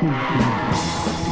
うん。